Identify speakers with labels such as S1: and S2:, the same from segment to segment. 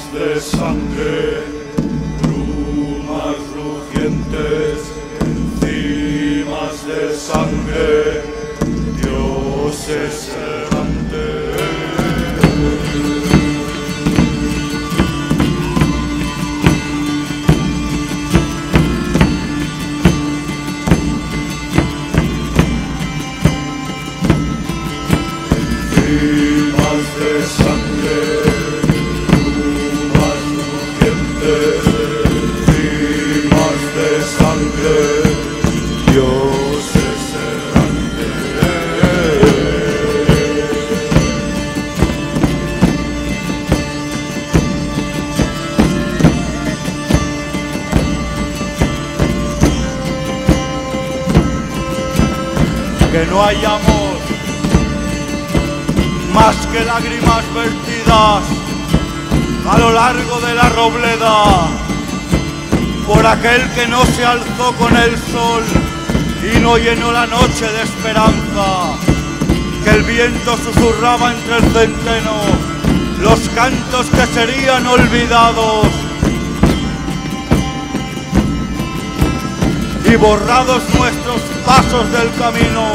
S1: de sangre, brumas rugientes, encimas de sangre, dioses errantes.
S2: Que no hayamos más que lágrimas vertidas a lo largo de la robleda por aquel que no se alzó con el sol y no llenó la noche de esperanza, que el viento susurraba entre el centeno los cantos que serían olvidados y borrados nuestros pasos del camino,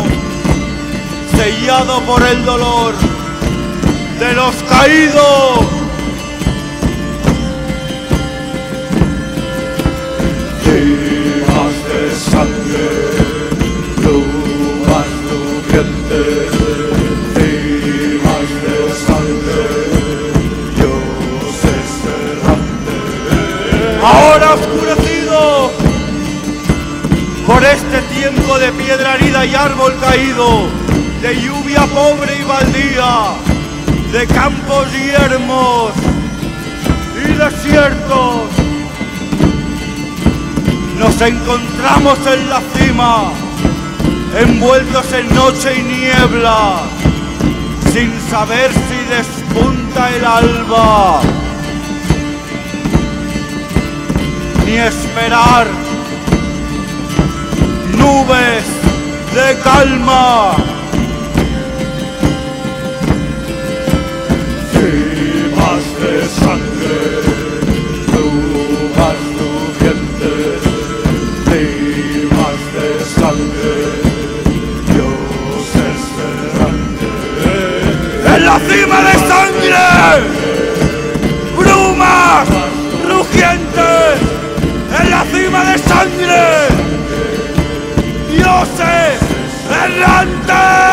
S2: sellado por el dolor de los caídos. Ahora oscurecido por este tiempo de piedra herida y árbol caído, de lluvia pobre y baldía, de campos yermos y desiertos. Nos encontramos en la cima, envueltos en noche y niebla, sin saber si despunta el alba, ni esperar nubes de calma.
S1: Encimas de sangre, brumas rugientes, encimas de sangre, dioses errantes.
S2: En la sangre, dioses errantes.